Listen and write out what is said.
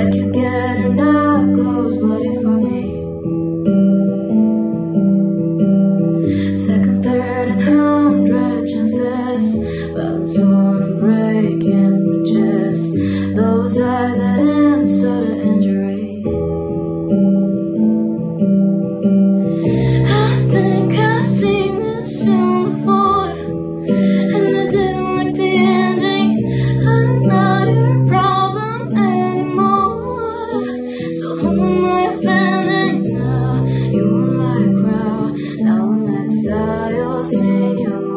I can Señor.